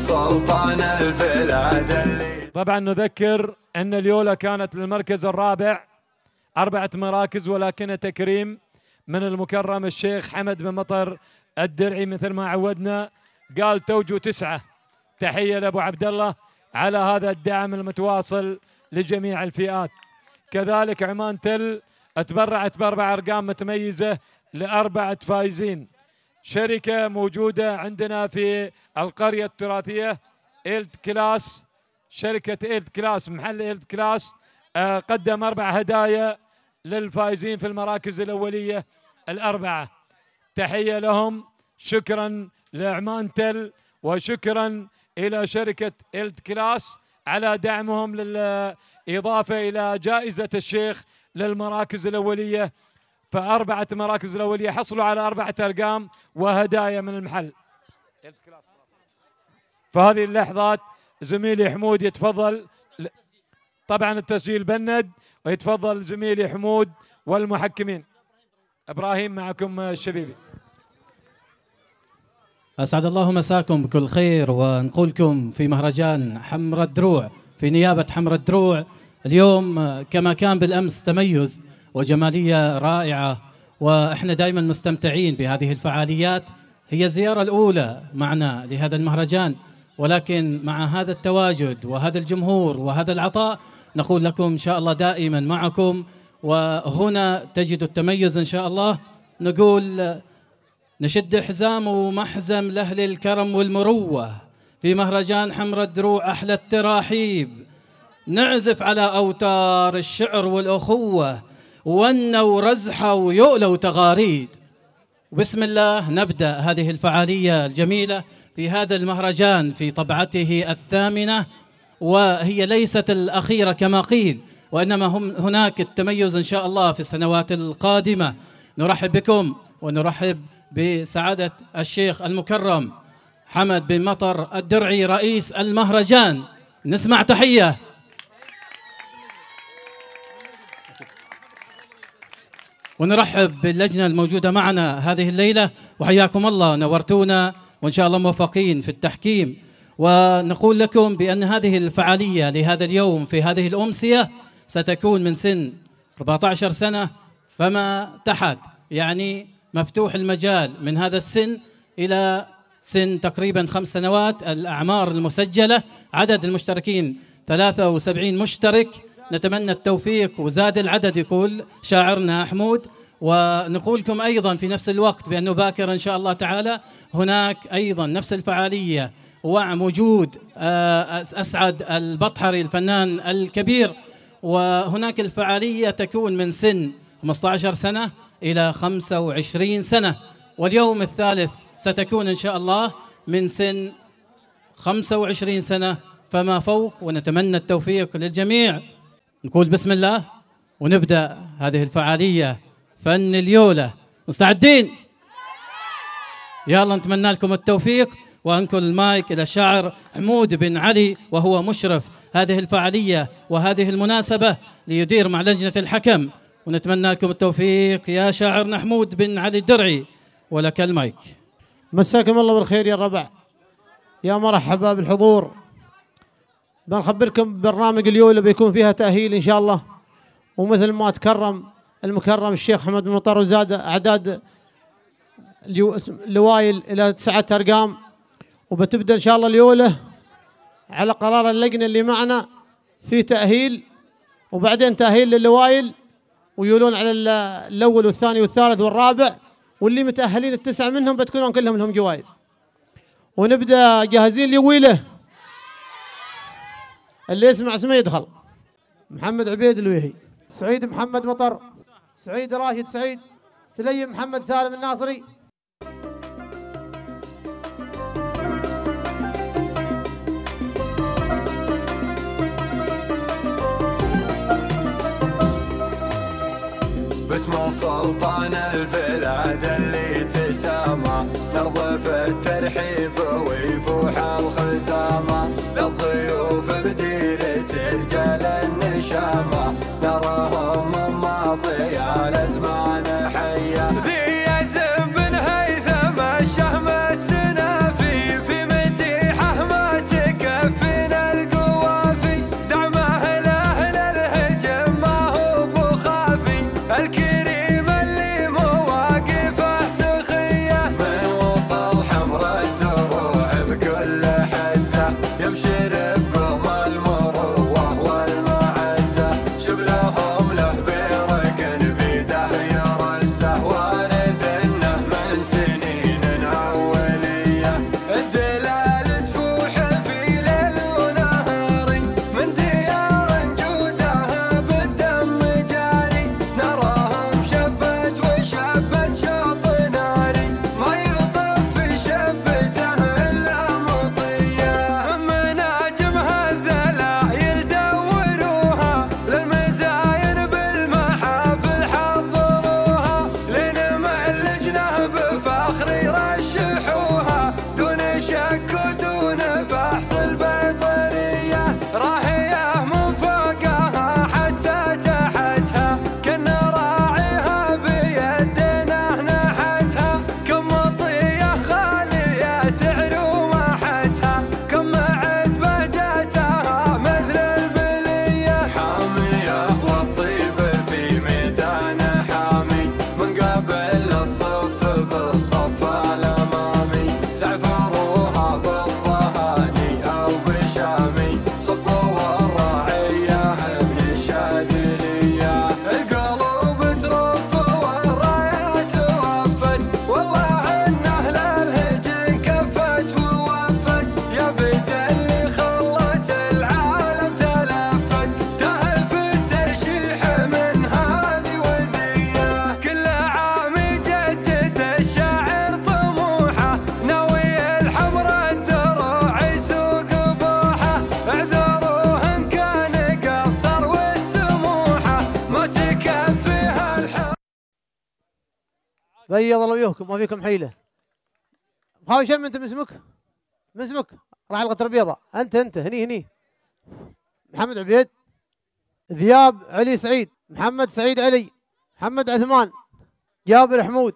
سلطان البلاد اللي طبعا نذكر أن اليولا كانت للمركز الرابع أربعة مراكز ولكن تكريم من المكرم الشيخ حمد بن مطر الدرعي مثل ما عودنا. قال توجو تسعة. تحية لأبو عبد الله على هذا الدعم المتواصل لجميع الفئات. كذلك عمان تل تبرعت بأربع أرقام متميزة لأربعة فايزين شركة موجودة عندنا في القرية التراثية إيلد كلاس شركة إيلد كلاس محل إيلد كلاس آه، قدم أربع هدايا للفائزين في المراكز الأولية الأربعة. تحية لهم شكرا لعمانتل وشكرا إلى شركة إلد كلاس على دعمهم بالإضافة إلى جائزة الشيخ للمراكز الأولية فأربعة مراكز الأولية حصلوا على أربعة أرقام وهدايا من المحل. فهذه اللحظات زميلي حمود يتفضل. طبعا التسجيل بند ويتفضل زميلي حمود والمحكمين. إبراهيم معكم الشبيبي. أسعد الله مساكم بكل خير ونقولكم في مهرجان حمر الدروع في نيابة حمر الدروع اليوم كما كان بالأمس تميز وجمالية رائعة وإحنا دائما مستمتعين بهذه الفعاليات. هي الزيارة الأولى معنا لهذا المهرجان ولكن مع هذا التواجد وهذا الجمهور وهذا العطاء نقول لكم إن شاء الله دائما معكم. وهنا تجد التميز إن شاء الله. نقول نشد حزام ومحزم لأهل الكرم والمروة في مهرجان حمر الدروع أحلى التراحيب. نعزف على أوتار الشعر والأخوة. ونة ورزحة ويؤلة وتغاريد بسم الله نبدأ هذه الفعالية الجميلة في هذا المهرجان في طبعته الثامنة وهي ليست الأخيرة كما قيل وإنما هم هناك التميز إن شاء الله في السنوات القادمة. نرحب بكم ونرحب بسعادة الشيخ المكرم حمد بن مطر الدرعي رئيس المهرجان. نسمع تحية. ونرحب باللجنة الموجودة معنا هذه الليلة وحياكم الله نورتونا وإن شاء الله موفقين في التحكيم. ونقول لكم بأن هذه الفعالية لهذا اليوم في هذه الأمسية ستكون من سن 14 سنة فما تحت يعني مفتوح المجال من هذا السن إلى سن تقريبا خمس سنوات الأعمار المسجلة عدد المشتركين 73 مشترك. نتمنى التوفيق وزاد العدد يقول شاعرنا حمود. ونقول لكم أيضا في نفس الوقت بأنه باكر إن شاء الله تعالى هناك أيضا نفس الفعالية وموجود آه، أسعد البطحري الفنان الكبير. وهناك الفعالية تكون من سن 15 سنة إلى 25 سنة. واليوم الثالث ستكون إن شاء الله من سن 25 سنة. فما فوق ونتمنى التوفيق للجميع. نقول بسم الله ونبدأ هذه الفعالية. فن اليولة. مستعدين؟ يلا نتمنى لكم التوفيق. وانقل المايك إلى الشاعر حمود بن علي وهو مشرف هذه الفعالية وهذه المناسبة ليدير مع لجنة الحكم. ونتمنى لكم التوفيق يا شاعرنا حمود بن علي الدرعي. ولك المايك. مساكم الله بالخير يا الربع يا مرحبا بالحضور. بنخبركم برنامج اليوم بيكون فيها تأهيل إن شاء الله. ومثل ما تكرم المكرم الشيخ حمد بن مطر وزاد أعداد لوايل إلى تسعة أرقام. وبتبدأ إن شاء الله اليولة على قرار اللجنة اللي معنا في تأهيل. وبعدين تأهيل للوايل ويولون على الأول والثاني والثالث والرابع. واللي متأهلين التسعة منهم بتكونون كلهم لهم جوائز. ونبدأ جاهزين لويله اللي يسمع اسمه يدخل. محمد عبيد الويهي. سعيد محمد مطر. سعيد راشد سعيد. سليم محمد سالم الناصري. باسم سلطان البلاد اللي تسامى. نرضى في الترحيب ويفوح الخزامة. للضيوف رجال النشامة بيض الله وجوهكم ما فيكم حيلة. مخاوي شم أنت من اسمك؟ من اسمك؟ راعي القطر البيضاء. أنت أنت هني هني. محمد عبيد ذياب علي سعيد محمد سعيد علي محمد عثمان جابر حمود.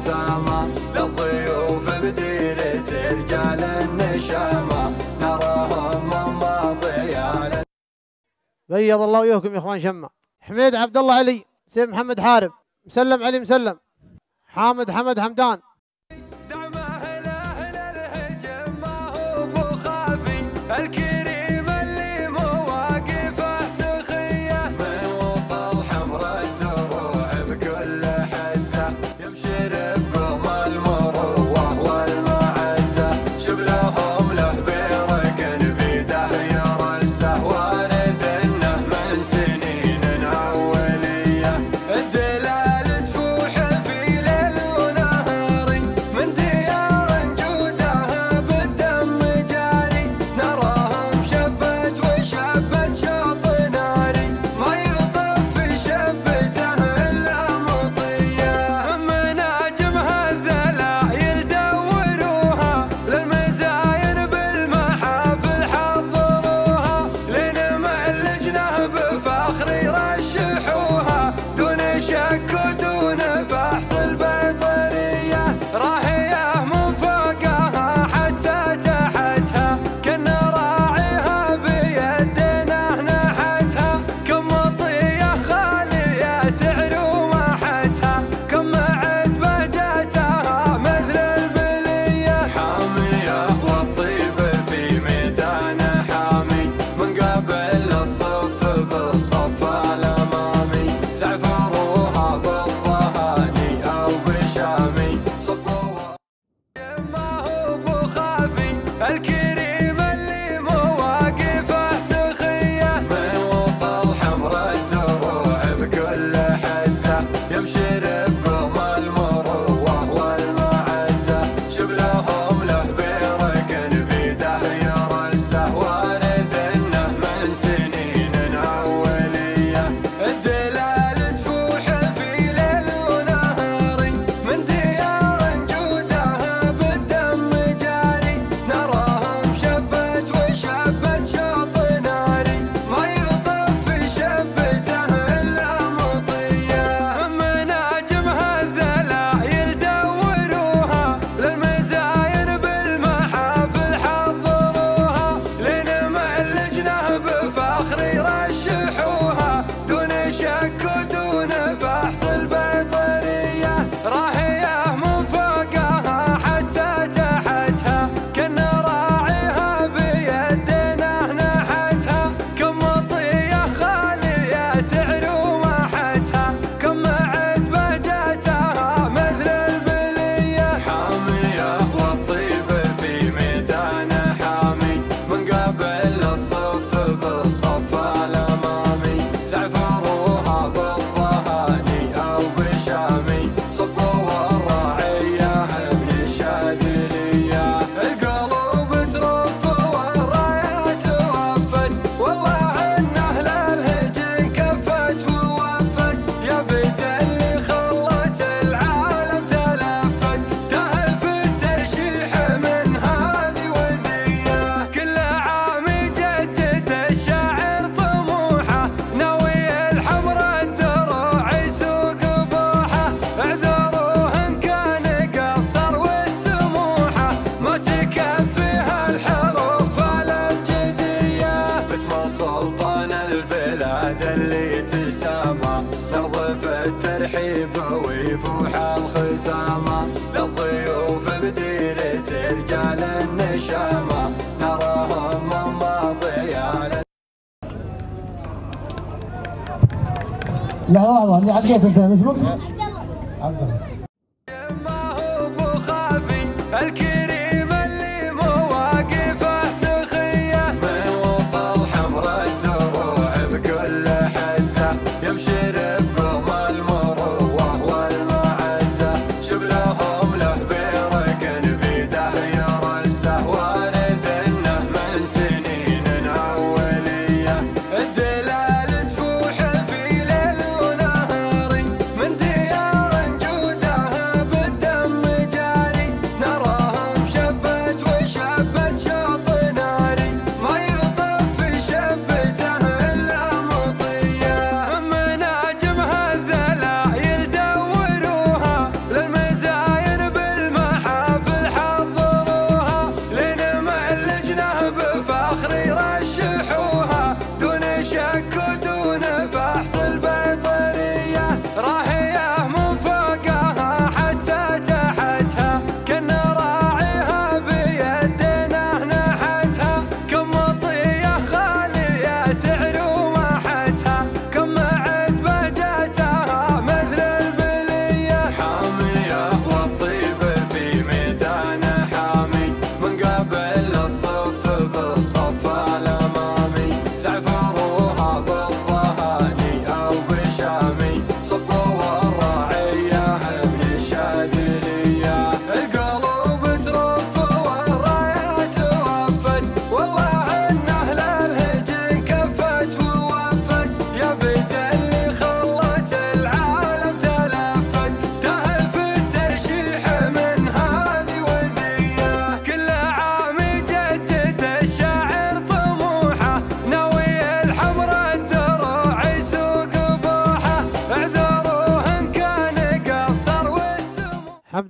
الزمام للضيوف بديرة رجال النشامة. نراهم من ماضي على بيض الله وجوهكم يا إخوان شمع حميد عبد الله علي سيد محمد حارب مسلم علي مسلم حامد حمد حمدان. سما للضيوف بديرة رجال النشامة نراهم من ماضي على لحظة لحظة اللي عديت انت اسمك؟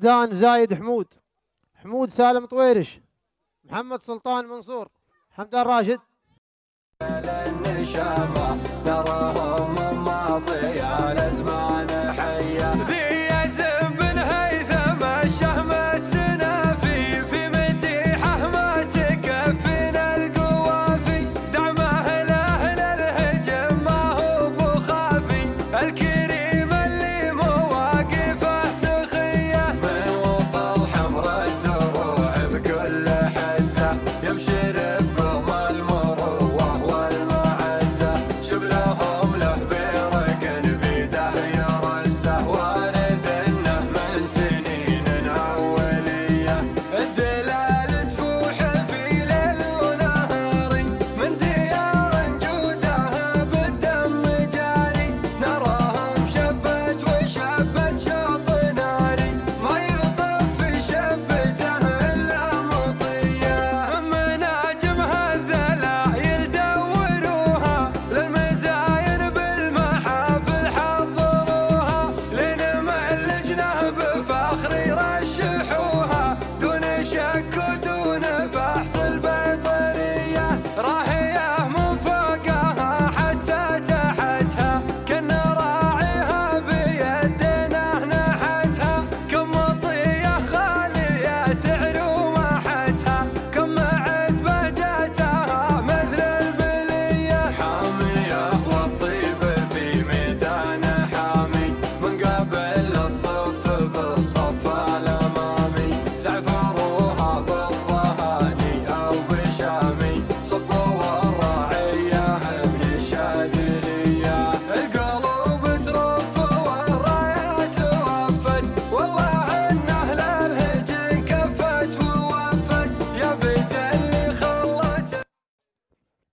عبدان زايد حمود. حمود سالم طويرش. محمد سلطان منصور. حمدان راشد نراهم حية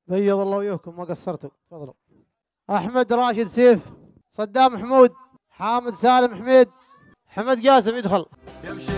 بيض الله وجوهكم ما قصرتوا. تفضلوا. أحمد راشد سيف صدام حمود حامد سالم حميد حمد قاسم يدخل. يا يمشي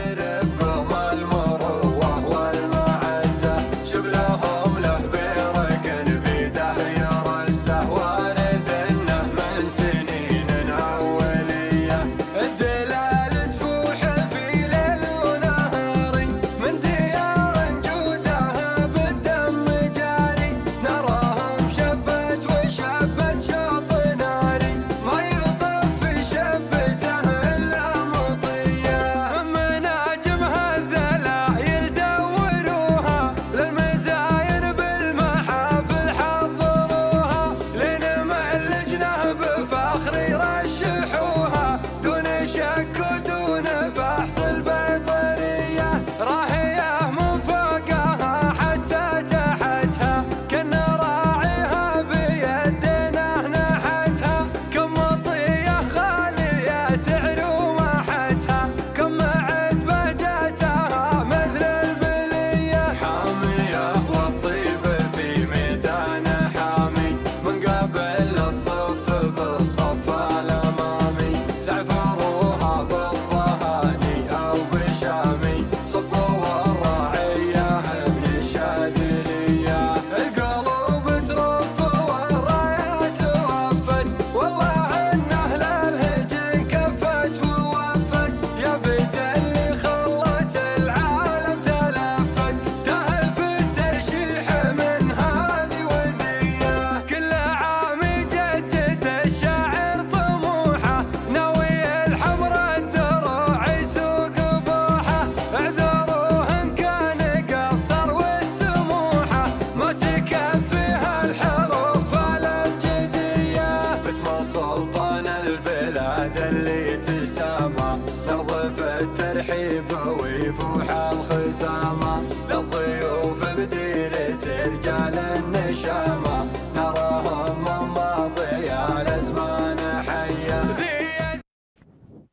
ابتسامة للضيوف بدير ترجع للنشامة. نراهم من ماضي الأزمان. حيا.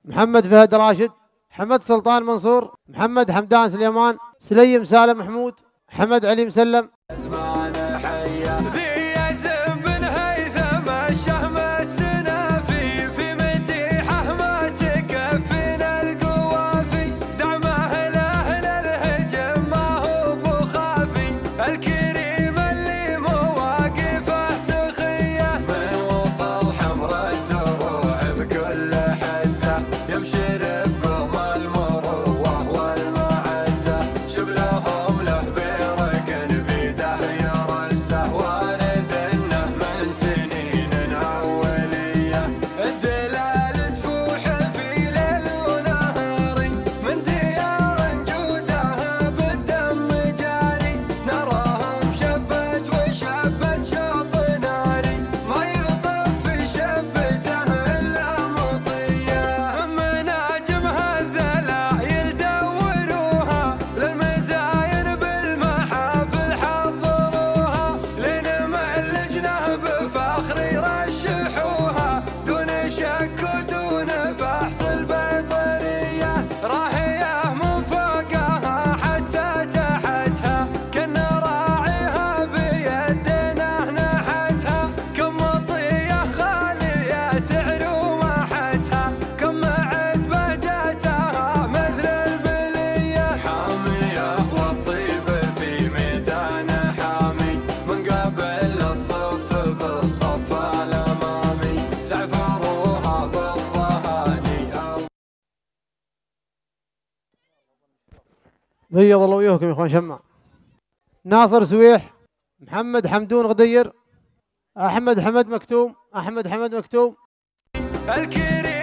محمد فهد راشد حمد سلطان منصور محمد حمدان سليمان سليم سالم محمود حمد علي مسلم. حيض الله وياكم يا إخوان شمع. ناصر سويح محمد حمدون غدير أحمد حمد مكتوم أحمد حمد مكتوم. الكريم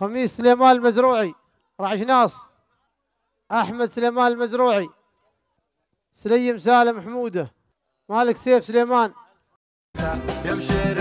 خميس سليمان المزروعي. رعشناص أحمد سليمان المزروعي. سليم سالم حمودة. مالك سيف سليمان. يمشي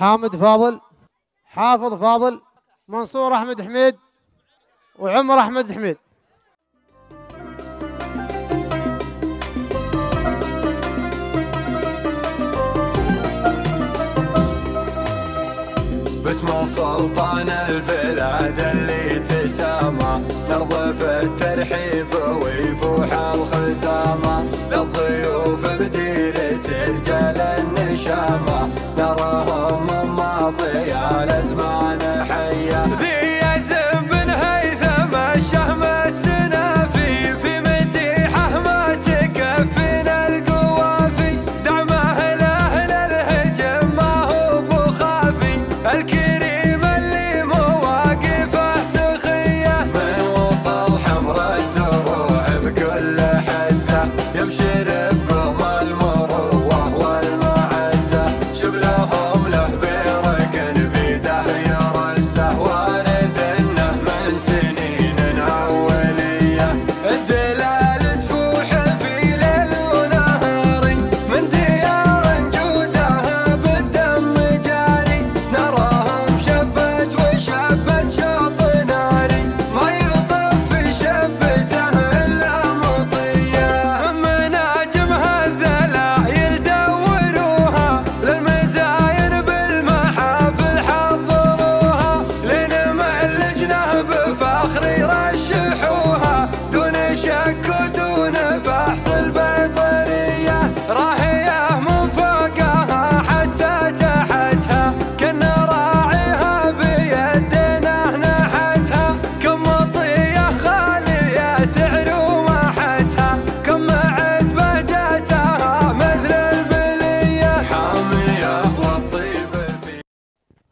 حامد فاضل حافظ فاضل منصور أحمد حميد وعمر أحمد حميد. بسم سلطان البلاد اللي تسامى. نرضى في الترحيب ويفوح الخزامة. للضيوف بديرة رجال النشامة. نراهم ماضي الأزمان.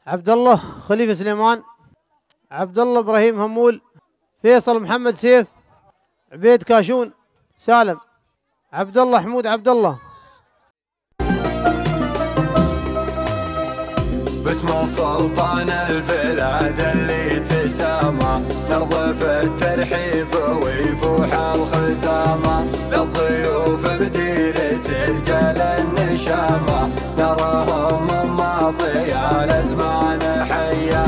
عبد الله خليفة سليمان عبد الله إبراهيم همول فيصل محمد سيف عبيد كاشون سالم عبد الله حمود عبد الله بسم سلطان البلاد اللي تسامى نرضف الترحيب ويفوح الخزامة للضيوف مدير رجال النشامة نراهم ماضي الأزمان حية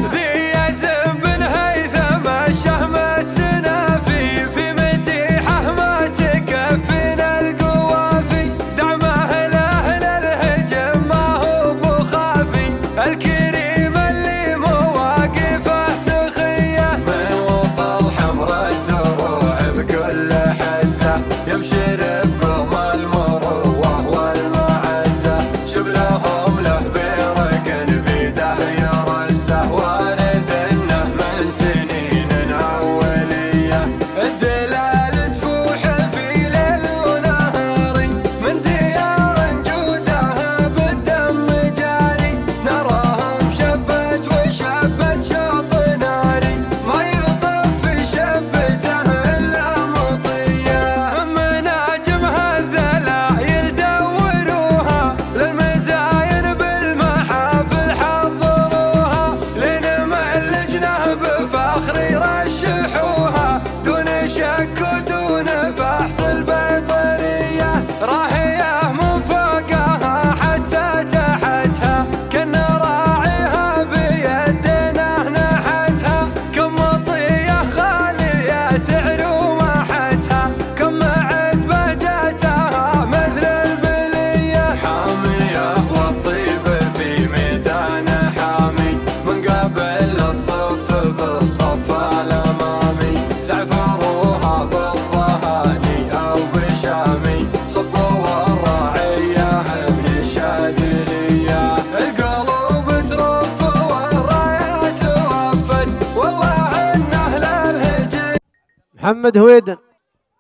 محمد هويدن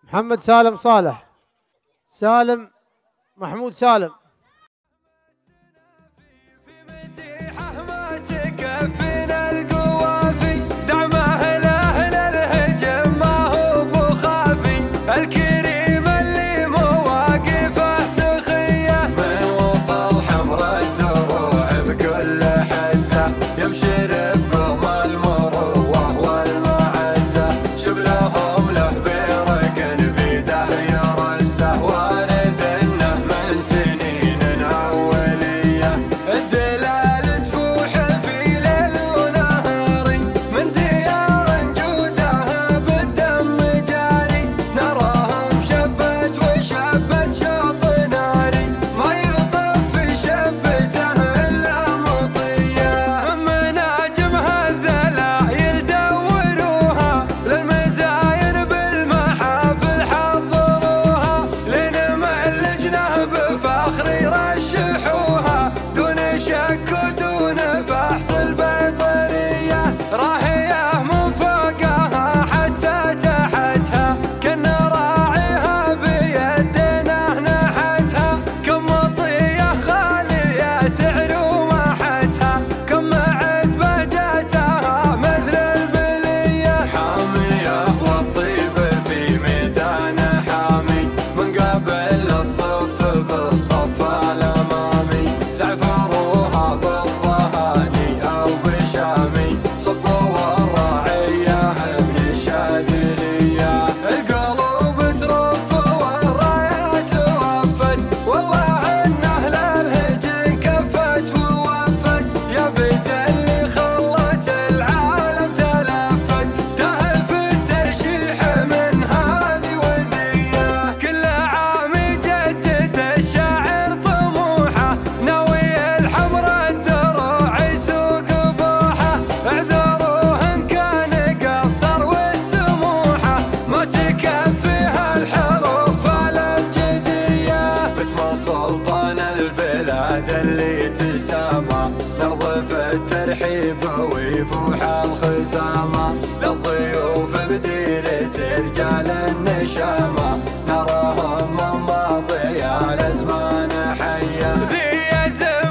محمد سالم صالح سالم محمود سالم. وفوح الخزامة للضيوف بديرة رجال النشامة نراهم من ماضي على زمان حية. ذي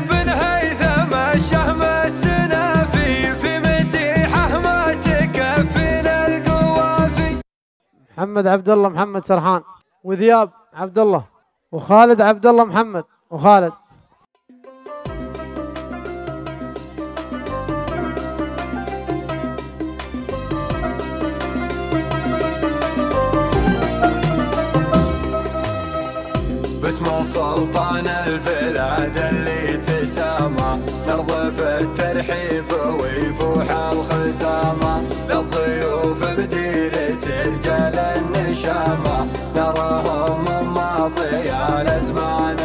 بن هيثم الشهم السنافي في مديحه ما تكفينا القوافي. محمد عبد الله محمد سرحان وذياب عبد الله وخالد عبد الله محمد وخالد. سلطان البلاد اللي تسامى. نرضى في الترحيب ويفوح الخزامة. للضيوف بديرة رجال النشامة. نراهم ماضي على زمان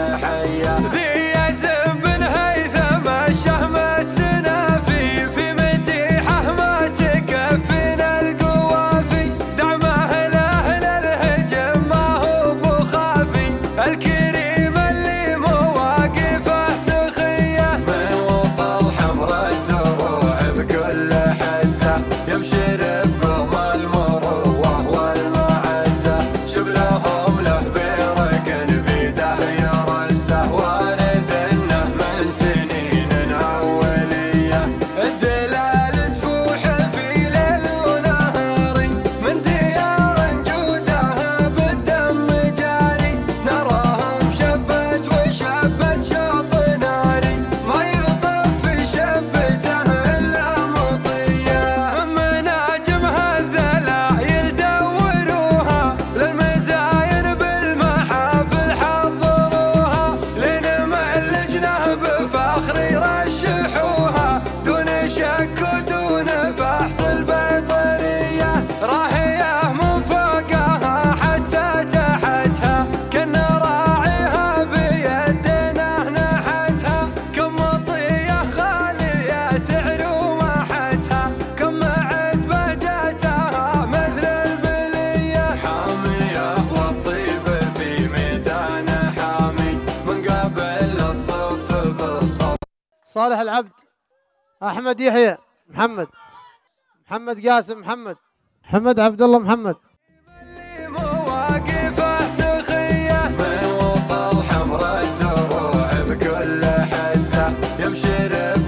صالح العبد أحمد يحيى محمد. محمد قاسم محمد. محمد عبد الله محمد. يمشي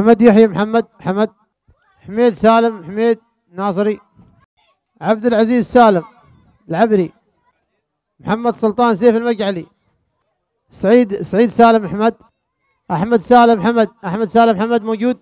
حمد يحيى محمد حمد حميد سالم حميد ناصري عبد العزيز سالم العبري محمد سلطان سيف المجعلي سعيد سعيد سالم احمد أحمد سالم حمد أحمد سالم حمد موجود.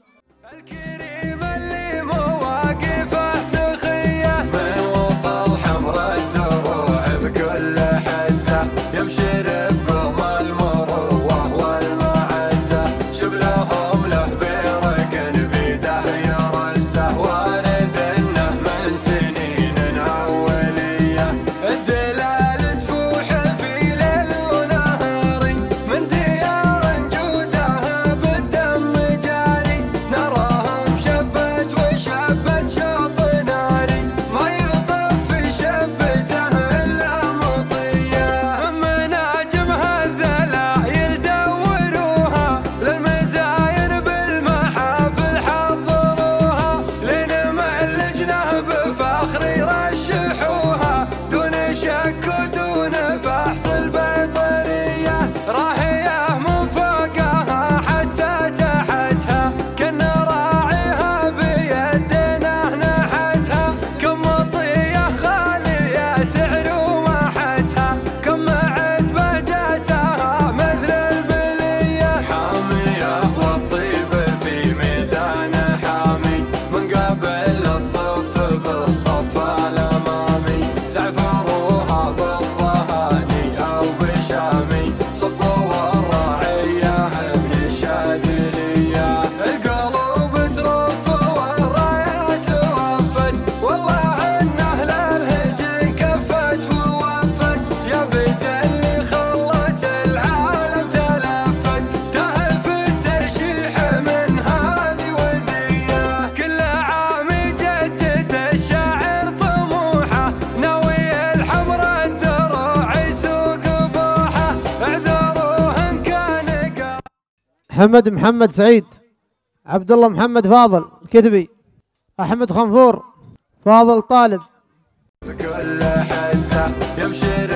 محمد محمد سعيد عبد الله محمد فاضل كتبي أحمد خنفور فاضل طالب. بكل يمشي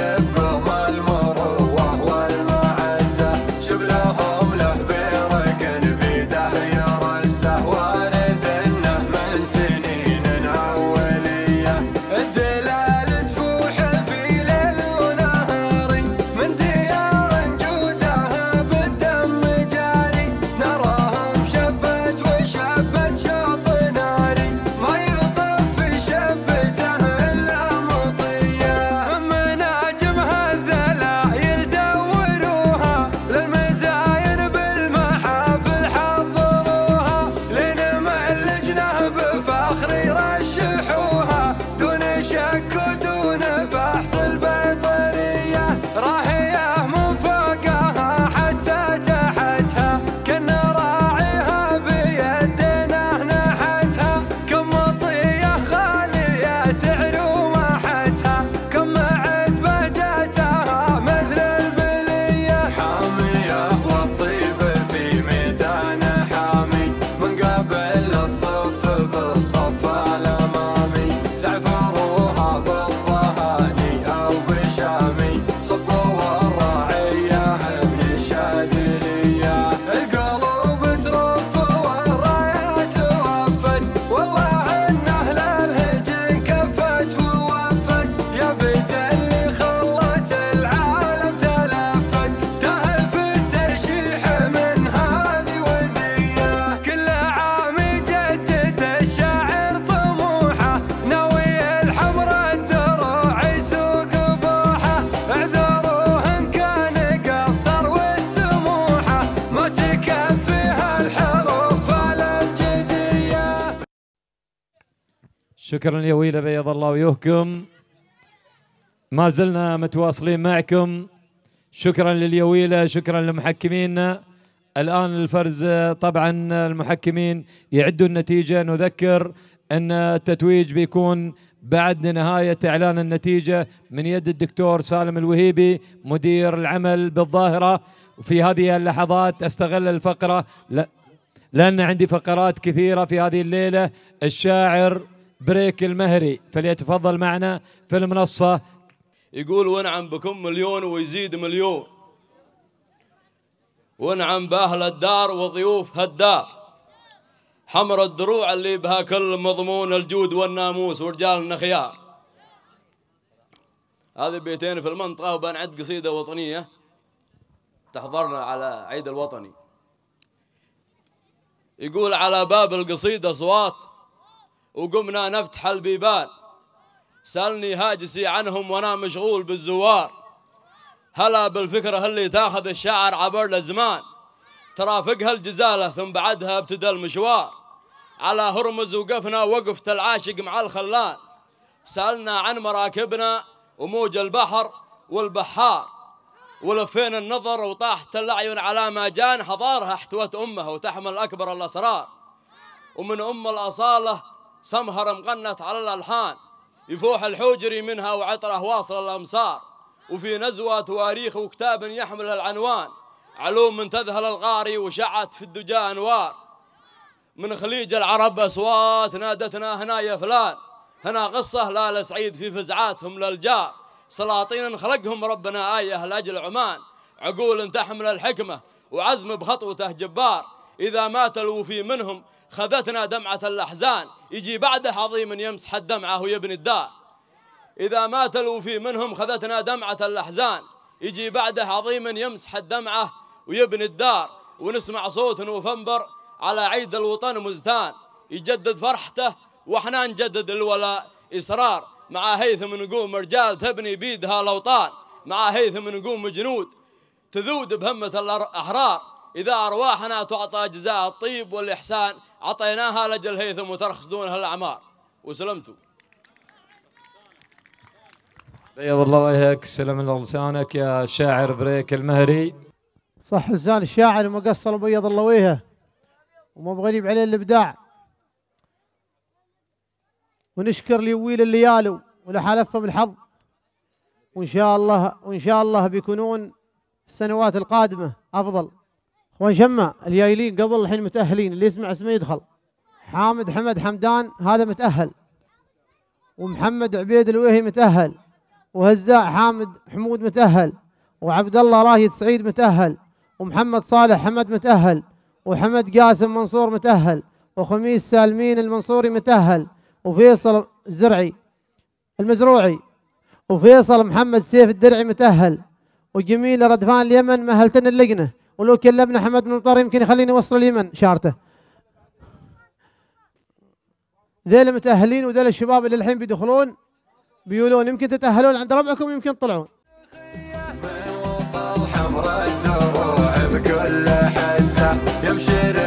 شكرا يا ويلة بيض الله وجوهكم ما زلنا متواصلين معكم. شكرا لليويلة شكرا لمحكمينا الآن الفرز طبعا المحكمين يعدوا النتيجة. نذكر أن التتويج بيكون بعد نهاية إعلان النتيجة من يد الدكتور سالم الوهيبي مدير العمل بالظاهرة. وفي هذه اللحظات أستغل الفقرة لأن عندي فقرات كثيرة في هذه الليلة. الشاعر بريك المهري فليتفضل معنا في المنصة. يقول ونعم بكم مليون ويزيد مليون. ونعم بأهل الدار وضيوف هالدار. حمر الدروع اللي بها كل مضمون الجود والناموس ورجالنا خيار هذه بيتين في المنطقة وبنعد قصيدة وطنية تحضرنا على عيد الوطني. يقول على باب القصيدة صوات وقمنا نفتح البيبان. سألني هاجسي عنهم وأنا مشغول بالزوار. هلا بالفكرة اللي تاخذ الشاعر عبر الأزمان. ترافقها الجزالة ثم بعدها ابتدى المشوار. على هرمز وقفنا وقفت العاشق مع الخلان. سألنا عن مراكبنا وموج البحر والبحار. ولفينا النظر وطاحت الأعين على ما جان حضارها احتوت أمها وتحمل أكبر الأسرار. ومن أم الأصالة سمهر مغنت على الألحان. يفوح الحجري منها وعطره واصل الأمصار. وفي نزوة تواريخ وكتاب يحمل العنوان. علوم من تذهل الغاري وشعت في الدجى أنوار. من خليج العرب أصوات نادتنا هنا يا فلان. هنا قصة لا لسعيد في فزعاتهم للجار. سلاطين خلقهم ربنا آية لأجل عمان. عقول تحمل الحكمة وعزم بخطوته جبار. إذا مات الوفي منهم خذتنا دمعة الأحزان. يجي بعده عظيم يمسح الدمعة ويبني الدار. إذا مات الوفي منهم خذتنا دمعة الأحزان. يجي بعده عظيم يمسح الدمعة ويبني الدار. ونسمع صوت نوفمبر على عيد الوطن مزدان. يجدد فرحته وإحنا نجدد الولاء. إصرار مع هيثم نقوم رجال تبني بيدها الأوطان مع هيثم نقوم جنود تذود بهمة الأحرار. إذا أرواحنا تعطى جزاء الطيب والإحسان عطيناها لجل هيثم وترخص دونها الأعمار وسلمتوا بيض الله وجهك سلم الله لسانك يا شاعر بريك المهري. صح لسان الشاعر مقصر وبيض الله وجهه وما بغريب عليه الإبداع. ونشكر ليويل الليالي ولحالفهم الحظ. وإن شاء الله وإن شاء الله بيكونون السنوات القادمة أفضل. اخوان شمع الجايلين قبل الحين متأهلين اللي يسمع اسمه يدخل. حامد حمد حمدان هذا متأهل. ومحمد عبيد الوهي متأهل. وهزاع حامد حمود متأهل. وعبد الله راشد سعيد متأهل. ومحمد صالح حمد متأهل. وحمد قاسم منصور متأهل. وخميس سالمين المنصوري متأهل. وفيصل الزرعي المزروعي. وفيصل محمد سيف الدرعي متأهل. وجميل ردفان اليمن مهلتنا اللجنة. ولو كلمنا حمد بن مطر يمكن يخليني اوصل اليمن شارته ذيل متأهلين وذيل الشباب اللي الحين بيدخلون بيقولون يمكن تتأهلون عند ربعكم يمكن تطلعون. من وصل حمر الدروع بكل حزة يمشي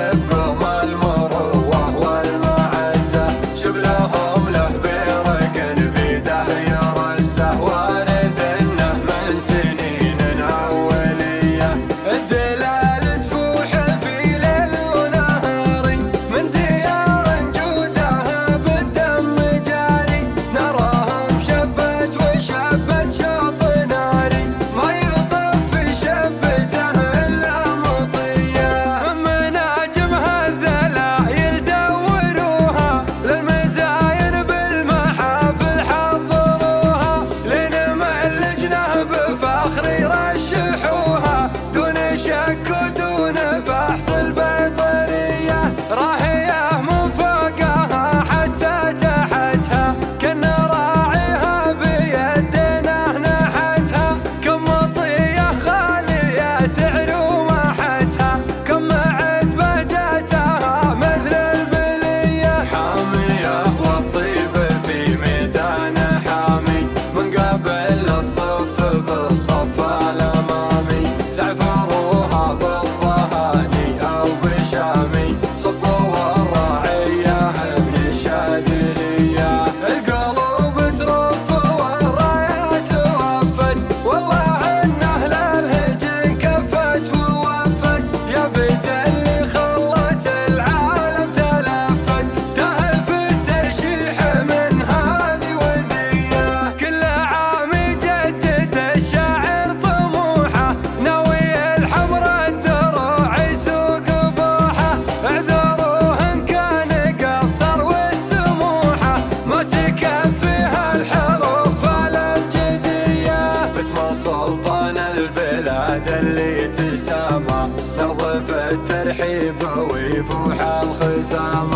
بويفوح الخزامة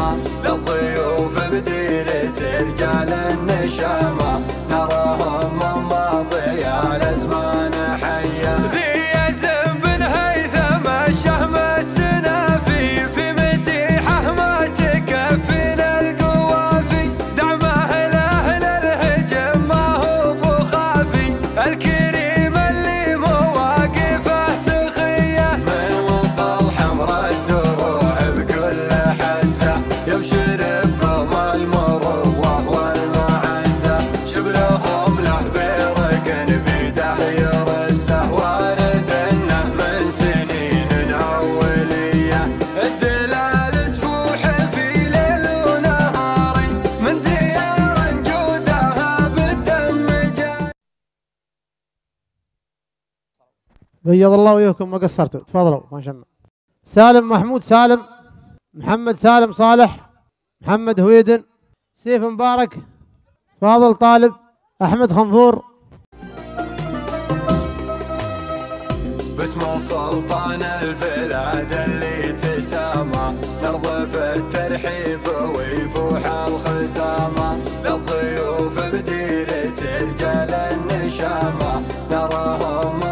بيض الله وجهكم ما قصرتوا تفضلوا ما شاء الله. سالم محمود سالم. محمد سالم صالح. محمد هويدن. سيف مبارك. فاضل طالب. أحمد خنفور. باسم سلطان البلاد اللي تسامى. نرضى في الترحيب ويفوح الخزامة. للضيوف بديرة رجال النشامة. نراهم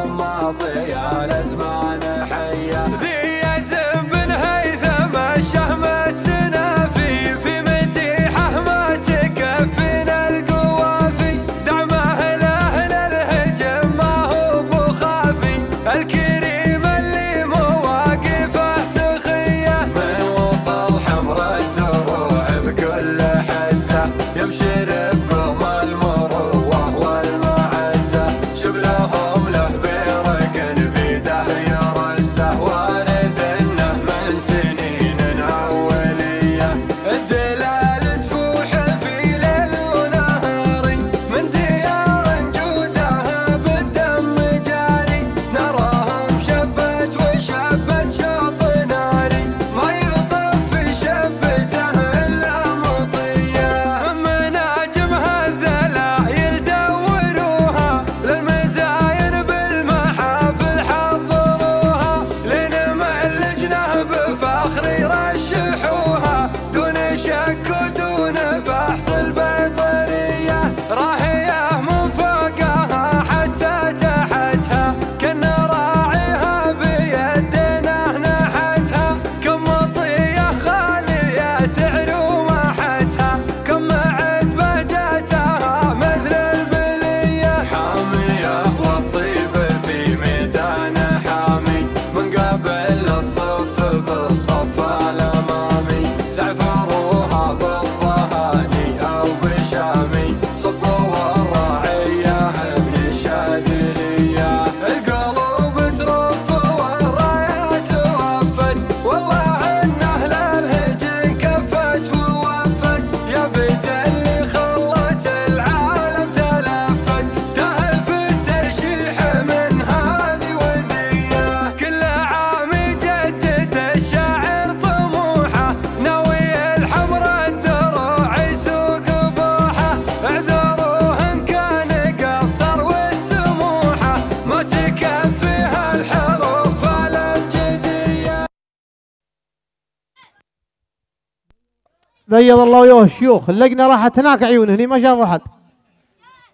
بيض الله وجوه الشيوخ. اللجنة راحت هناك عيون هني ما شافوا أحد.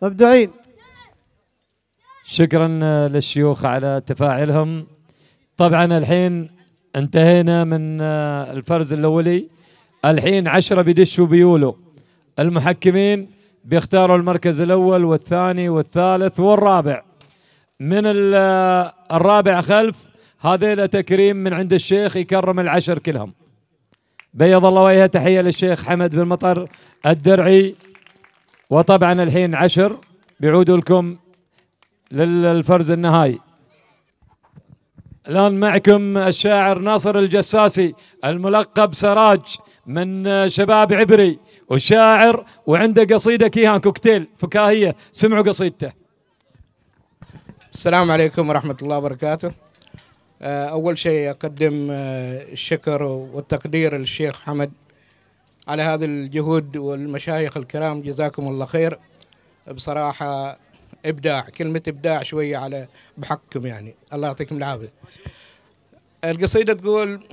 مبدوعين شكرا للشيوخ على تفاعلهم. طبعا الحين انتهينا من الفرز الأولي. الحين عشرة بيدشوا بيولوا المحكمين بيختاروا المركز الأول والثاني والثالث والرابع. من ال- الرابع خلف هذيلا تكريم من عند الشيخ يكرم العشر كلهم. بيض الله وجهه تحية للشيخ حمد بن مطر الدرعي. وطبعا الحين عشر بيعودوا لكم للفرز النهائي. الآن معكم الشاعر ناصر الجساسي الملقب سراج من شباب عبري وشاعر وعنده قصيدة كيهان كوكتيل فكاهية. سمعوا قصيدته. السلام عليكم ورحمة الله وبركاته. أول شيء أقدم آه، الشكر والتقدير للشيخ حمد على هذه الجهود والمشايخ الكرام. جزاكم الله خير. بصراحة إبداع كلمة إبداع شوية على بحقكم يعني. الله يعطيكم العافية. القصيدة تقول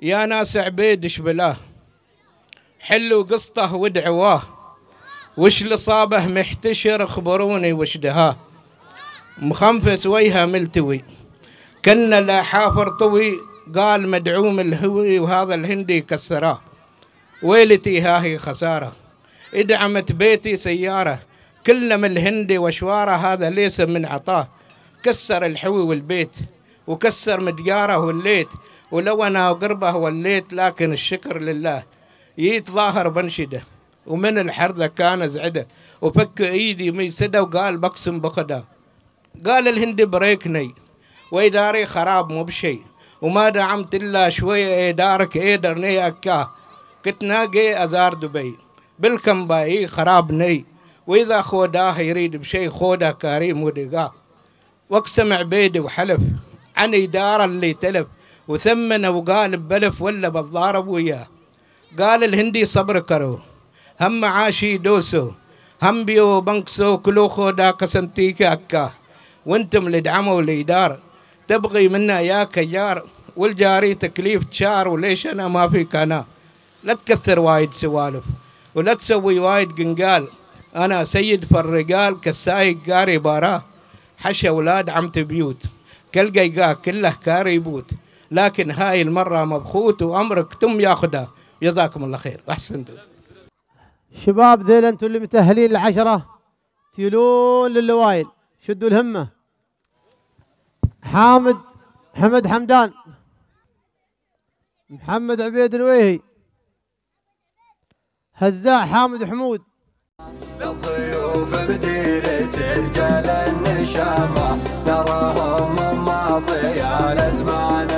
يا ناس عبيد شبلاه حلوا قسطه ودعواه وش لصابه محتشر اخبروني وش دهاه مخنفس ويها ملتوي. كنا لا حافر طوي قال مدعوم الهوي وهذا الهندي كسراه ويلتي ها هي خسارة. إدعمت بيتي سيارة. كلنا من الهندي وشوارة هذا ليس من عطاه كسر الحوي والبيت وكسر مدياره والليت ولو أنا قربه وليت لكن الشكر لله. جيت ظاهر بنشده ومن الحرده كان زعده. وفك إيدي ميسده وقال بقسم بخده قال الهندي بريكني وإداري خراب مو بشي وما دعمت إلا شوية إدارك إيدرني أكاه كنت أزار دبي بالكم باي خراب ني وإذا خوداه يريد بشي خوده كريم ودقاه واقسم عبيدي وحلف عن إدارة اللي تلف. وثمن وقال بلف ولا بضارب وياه قال الهندي صبر كرو هم عاشي دوسو. هم بيو بنكسو كلو خودا قسمتيك أكاه وأنتم اللي دعموا الإدارة تبغي منا يا كجار والجاري تكليف تشار وليش أنا ما فيك أنا لا تكثر وايد سوالف ولا تسوي وايد قنقال. أنا سيد في الرجال كالسايق قاري باراه حشا أولاد عمت بيوت. كالقيقاه كله كاري بوت. لكن هاي المرة مبخوت وأمرك تم ياخده جزاكم الله خير. أحسنتم شباب ذيل أنتم اللي متأهلين العشرة تيلون للوايل. شدوا الهمة. حامد حمد حمدان. محمد عبيد الويهي هزاع حامد حمود. للضيوف بديرة رجال النشامة نراهم ماضي الأزمان. حية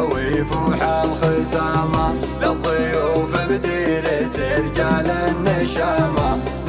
ويفوح الخزامة للضيوف بديرة رجال النشامة.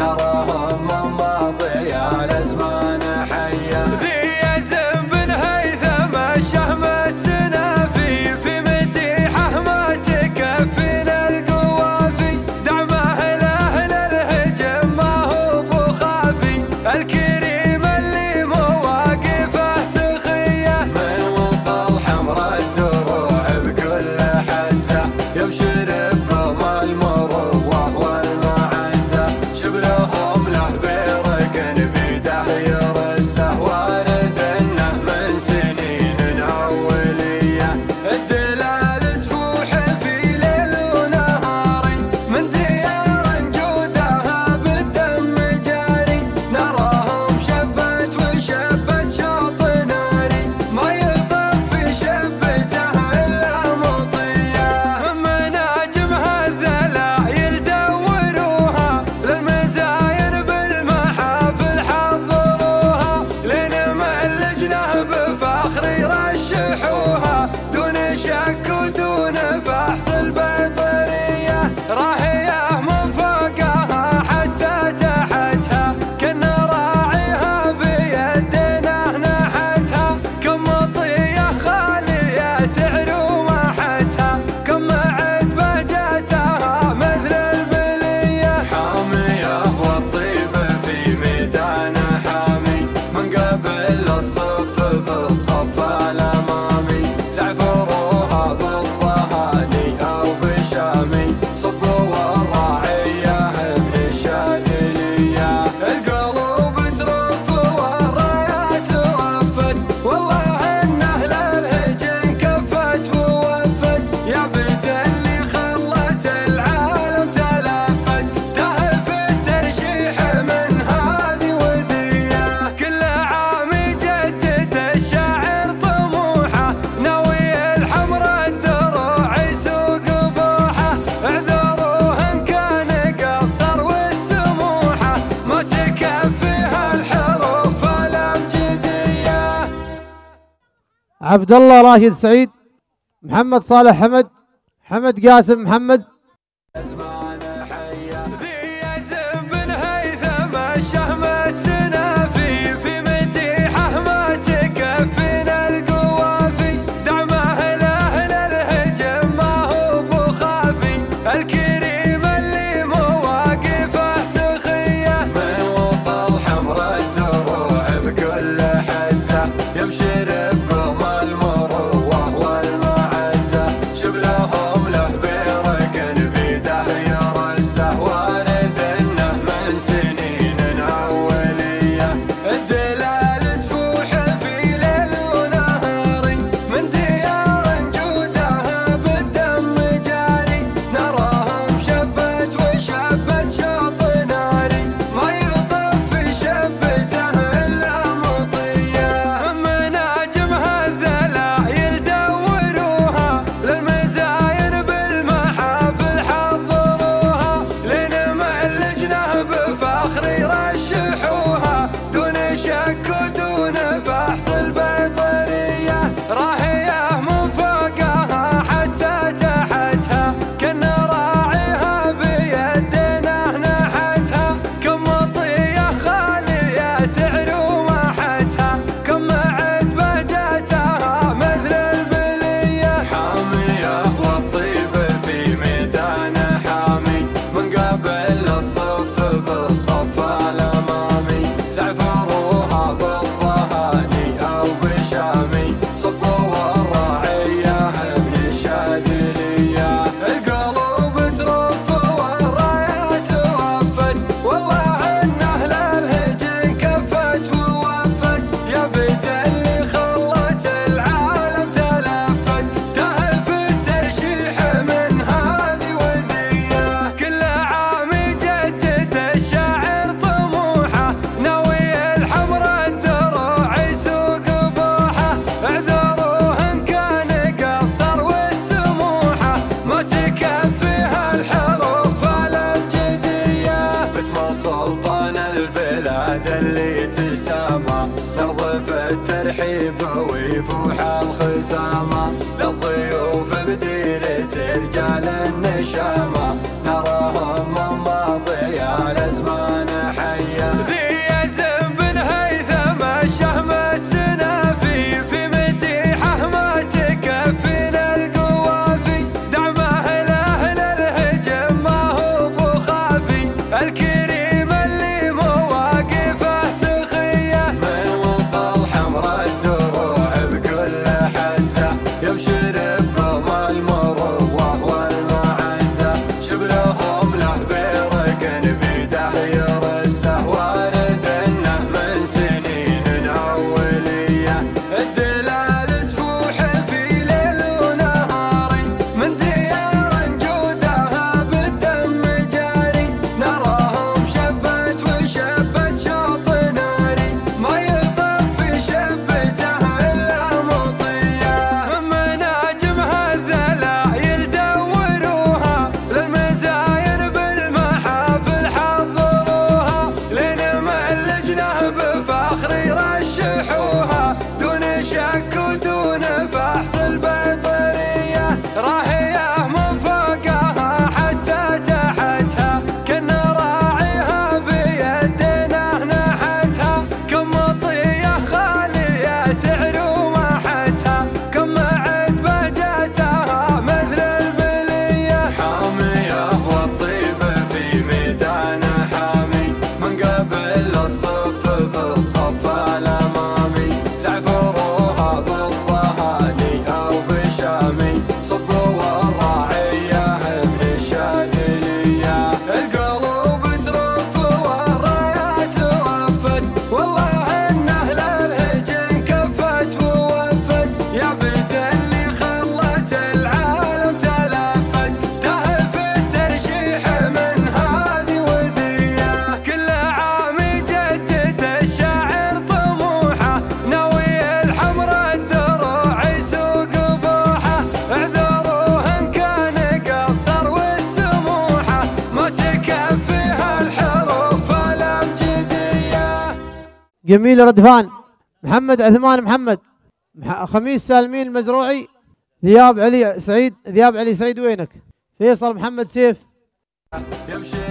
عبد الله راشد سعيد محمد صالح حمد حمد قاسم محمد. سلطان البلاد اللي تسامى. نرضى في الترحيب ويفوح الخزامة. للضيوف بديرة رجال النشامة. نراهم من ماضي الأزمان جميل ردفان. محمد عثمان محمد. خميس سالمين المزروعي. ذياب علي سعيد ذياب علي سعيد وينك؟ فيصل محمد سيف. يمشي.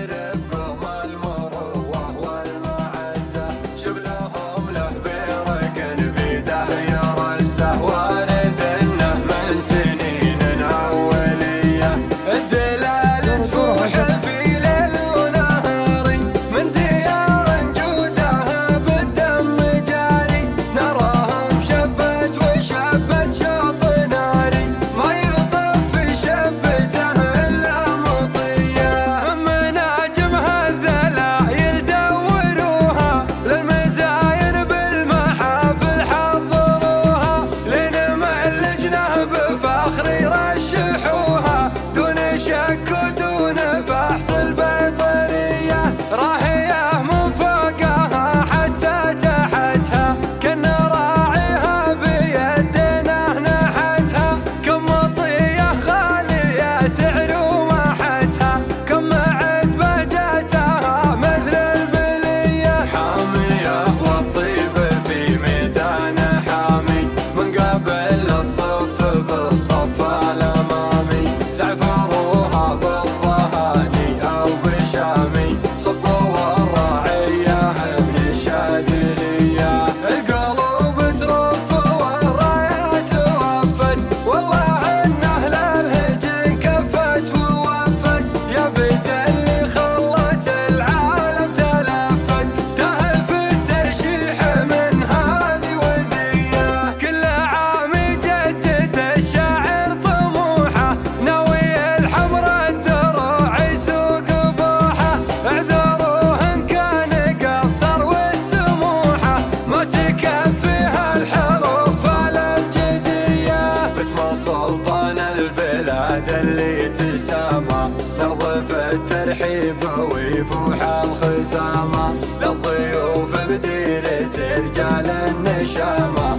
الترحيب ويفوح الخزامة للضيوف بديرة رجال النشامة.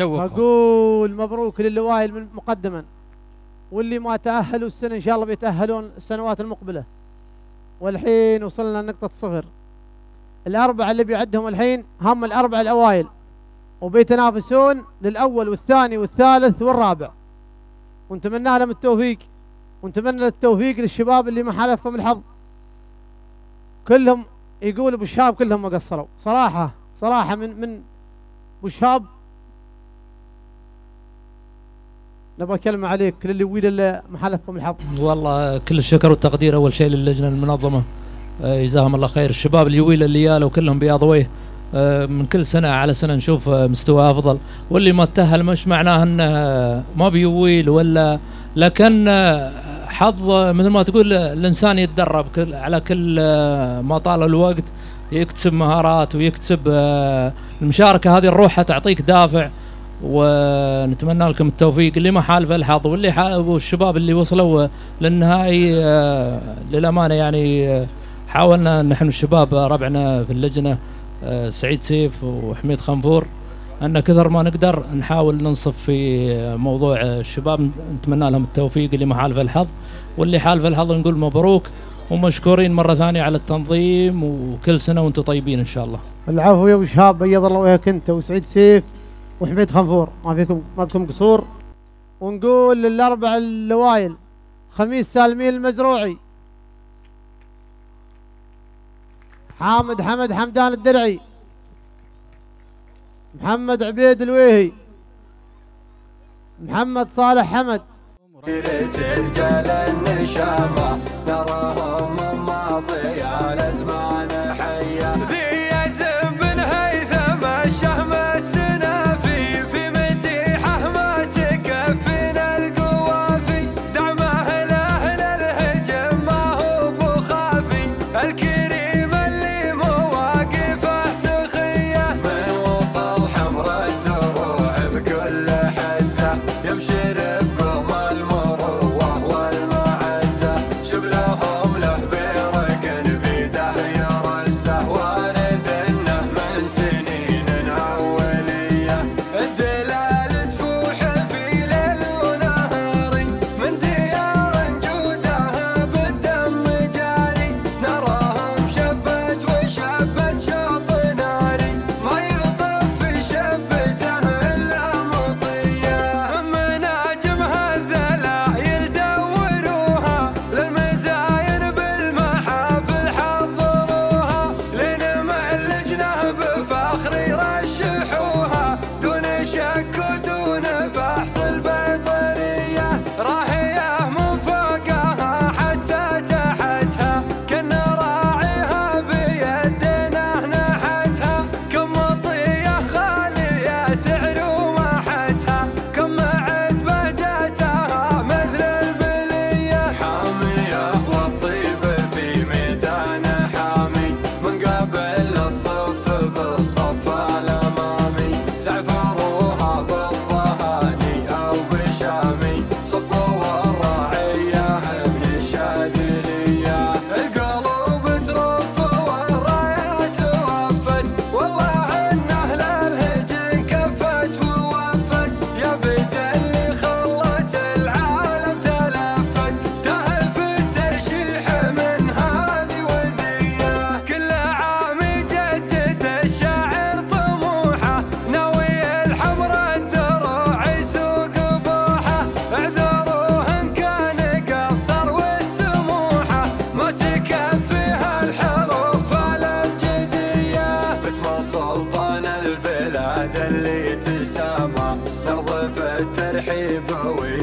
شوقهم. أقول مبروك للوائل من مقدما واللي ما تأهلوا السنة إن شاء الله بيتأهلون السنوات المقبلة. والحين وصلنا لنقطة صفر. الأربعة اللي بيعدهم الحين هم الأربعة الأوائل وبيتنافسون للأول والثاني والثالث والرابع. ونتمنى لهم التوفيق ونتمنى التوفيق للشباب اللي ما حالفهم الحظ. كلهم يقول أبو شهاب كلهم ما قصروا. صراحة صراحة من من أبو شهاب نبغى كلمة عليك للي اللي ما حلفكم الحظ. والله كل الشكر والتقدير أول شيء للجنة المنظمة. آه، جزاهم الله خير. الشباب اليويل اللي يالوا كلهم بياض آه، من كل سنة على سنة نشوف آه، مستوى أفضل. واللي ما تأهل مش معناه أنه ما بيويل ولا لكن حظ مثل ما تقول الإنسان يتدرب على كل ما طال الوقت. يكتسب مهارات ويكتسب المشاركة هذه الروحة تعطيك دافع. ونتمنى لكم التوفيق. اللي ما حالف الحظ واللي والشباب اللي وصلوا للنهائي آه، للأمانة يعني آه، حاولنا نحن الشباب آه، ربعنا في اللجنة سعيد سيف وحميد خنفور أن كثر ما نقدر نحاول ننصف في موضوع الشباب. نتمنى لهم التوفيق. اللي ما حالف الحظ واللي حالف الحظ نقول مبروك ومشكورين مرة ثانية على التنظيم وكل سنة وأنتم طيبين إن شاء الله. العفو يا أبو شهاب بيض الله وجهك أنت وسعيد سيف. وحميد خنفور ما فيكم ما بكم قصور. ونقول للأربع اللوايل خميس سالمين المزروعي. حامد حمد حمدان الدرعي. محمد عبيد الويهي. محمد صالح حمد. رجال النشامة نراهم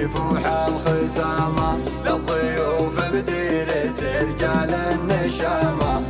يفوح الخزامة للضيوف بديرة رجال النشامة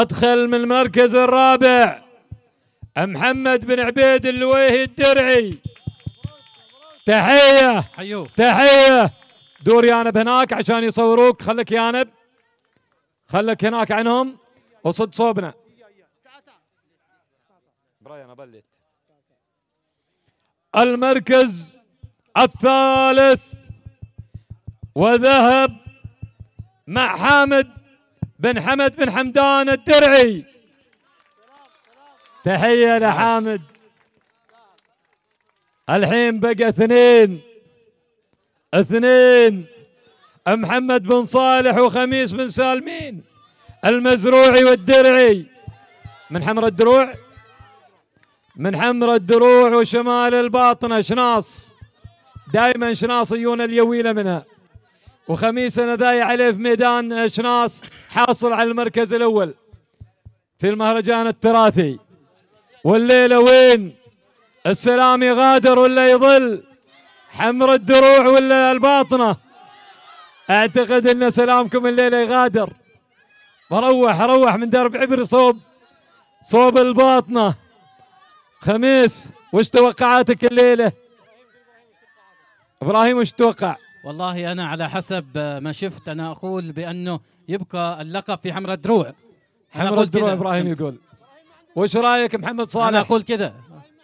أدخل من المركز الرابع. محمد بن عبيد اللويهي الدرعي. تحية. حيوك تحية. دور يانب هناك عشان يصوروك. خليك يانب. خليك هناك عنهم. وصد صوبنا. المركز الثالث. وذهب مع حامد بن حمد بن حمدان الدرعي. تحية لحامد. الحين بقى اثنين. اثنين. محمد بن صالح وخميس بن سالمين. المزروعي والدرعي. من حمر الدروع؟ من حمر الدروع وشمال الباطنة شناص. دائما شناص يجون اليويلة منها. وخميس ذاي عليه في ميدان شناص حاصل على المركز الأول. في المهرجان التراثي. والليلة وين؟ السلامي غادر ولا يظل؟ حمر الدروع ولا الباطنة؟ أعتقد إن سلامكم الليلة يغادر. بروح أروح من درب عبر صوب صوب الباطنة. خميس وش توقعاتك الليلة؟ إبراهيم وش تتوقع والله أنا على حسب ما شفت أنا أقول بأنه يبقى اللقب في حمر الدروع أنا حمر أقول الدروع كذا، إبراهيم استمتع. يقول. وش رأيك محمد أنا صالح أقول كذا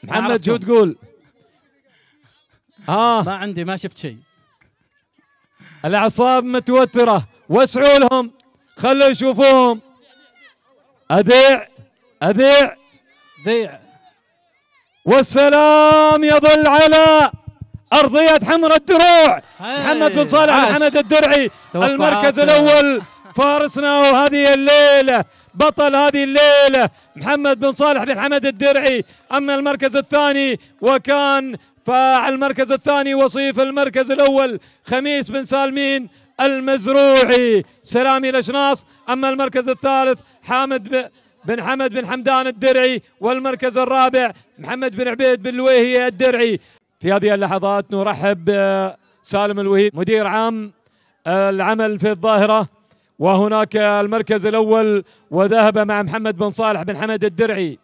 محمد شو. تقول ها. ما عندي ما شفت شيء. الأعصاب متوترة. وسعوا لهم. خلوا يشوفوهم. أذيع. أذيع. ضيع والسلام يظل على ارضيه حمر الدروع. محمد بن صالح. محمد الدرعي. المركز الأول. فارسنا وهذه الليلة بطل هذه الليلة محمد بن صالح بن حمد الدرعي. أما المركز الثاني وكان فاعل المركز الثاني وصيف المركز الأول خميس بن سالمين المزروعي. سلامي الاشناص أما المركز الثالث حامد ب- بن حمد بن حمدان الدرعي والمركز الرابع محمد بن عبيد بن لويهي الدرعي. في هذه اللحظات نرحب بسالم الوهيب مدير عام العمل في الظاهرة. وهناك المركز الأول وذهب مع محمد بن صالح بن حمد الدرعي.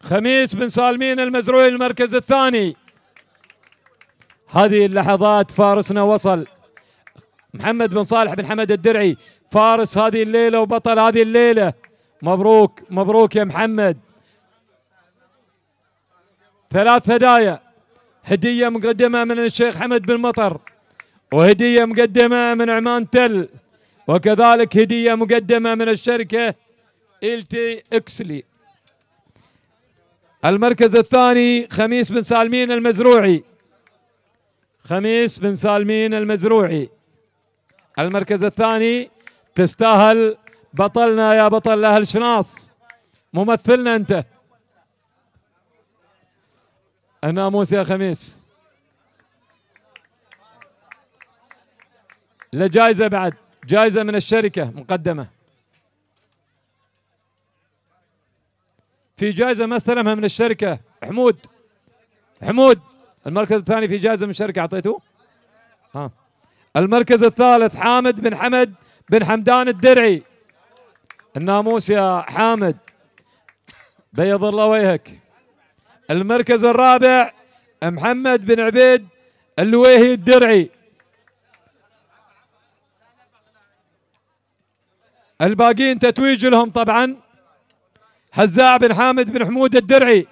خميس بن سالمين المزروعي المركز الثاني. هذه اللحظات فارسنا وصل. محمد بن صالح بن حمد الدرعي فارس هذه الليلة وبطل هذه الليلة. مبروك مبروك يا محمد. ثلاث هدايا. هدية مقدمة من الشيخ حمد بن مطر وهدية مقدمة من عمان تل وكذلك هدية مقدمة من الشركة إلتي إكسلي. المركز الثاني خميس بن سالمين المزروعي. خميس بن سالمين المزروعي. المركز الثاني تستاهل بطلنا يا بطل أهل شناص. ممثلنا أنت. الناموس يا خميس. لجائزة بعد جائزة من الشركة مقدمة. في جائزة ما استلمها من الشركة حمود. حمود المركز الثاني في جائزة من الشركة أعطيته؟ ها. المركز الثالث حامد بن حمد بن حمدان الدرعي. الناموس يا حامد. بيض الله وجهك. المركز الرابع محمد بن عبيد اللويهي الدرعي. الباقيين تتويج لهم طبعا. هزاع بن حامد بن حمود الدرعي.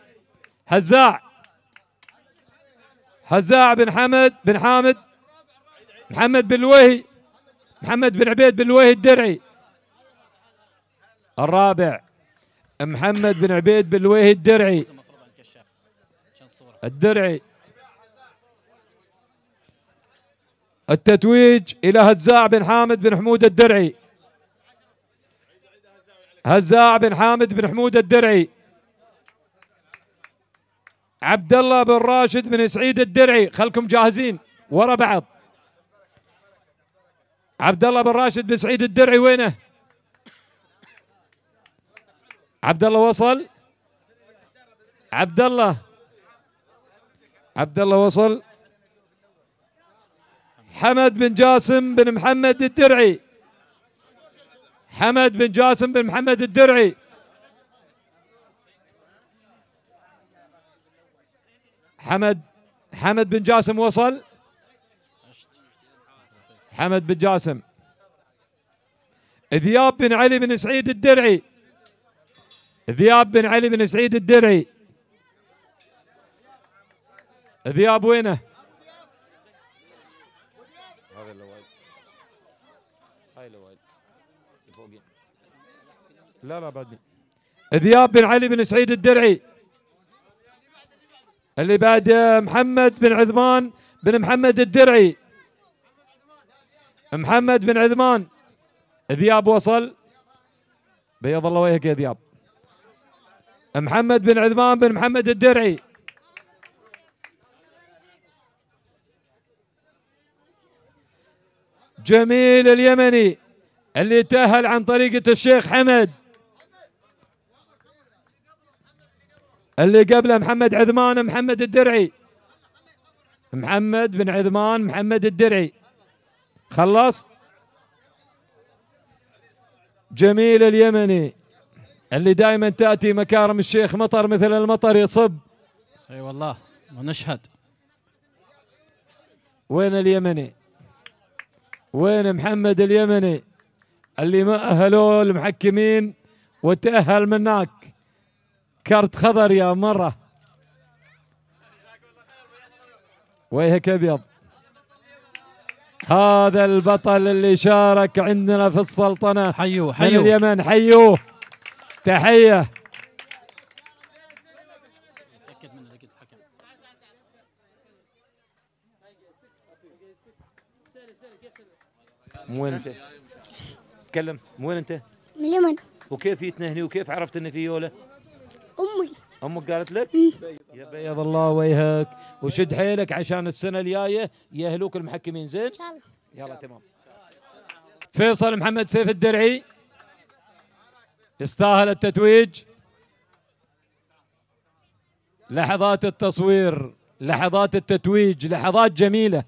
هزاع. هزاع بن حمد بن حامد. محمد بن لويهي محمد بن عبيد بن لويهي الدرعي. الرابع محمد بن عبيد بن لويهي الدرعي. الدرعي. التتويج إلى هزاع بن حامد بن حمود الدرعي. هزاع بن حامد بن حمود الدرعي. عبد الله بن راشد بن سعيد الدرعي. خلكم جاهزين؟ ورا بعض. عبد الله بن راشد بن سعيد الدرعي وينه؟ عبد الله وصل؟ عبد الله عبد الله وصل. حمد بن جاسم بن محمد الدرعي. حمد بن جاسم بن محمد الدرعي. حمد حمد بن جاسم وصل. حمد بن جاسم. ذياب بن علي بن سعيد الدرعي. ذياب بن علي بن سعيد الدرعي. ذياب وينه؟ لا لا بعدني. ذياب بن علي بن سعيد الدرعي. اللي بعد محمد بن عثمان بن محمد الدرعي. محمد بن عثمان. ذياب وصل. بيض الله وجهك يا ذياب. محمد بن عثمان بن محمد الدرعي. جميل اليمني اللي تأهل عن طريقة الشيخ حمد. اللي قبله محمد عثمان محمد الدرعي. محمد بن عثمان محمد الدرعي. خلص؟ جميل اليمني اللي دائما تأتي مكارم الشيخ مطر مثل المطر يصب. أي والله ونشهد. وين اليمني؟ وين محمد اليمني؟ اللي ما أهلوه المحكمين وتأهل من هناك كرت خضر يا مرة. ويهك أبيض. هذا البطل اللي شارك عندنا في السلطنة. حيوه من حيوه. اليمن حيوه. تحية. مو وين انت؟ تكلم مو وين انت؟ من اليمن وكيف جيتنا هنا وكيف عرفت ان في يوله؟ أمي أمك قالت لك؟ يا بيض الله وجهك وشد حيلك عشان السنة الجاية يأهلوك المحكمين زين؟ إن شاء الله يلا تمام فيصل محمد سيف الدرعي يستاهل التتويج لحظات التصوير لحظات التتويج لحظات جميلة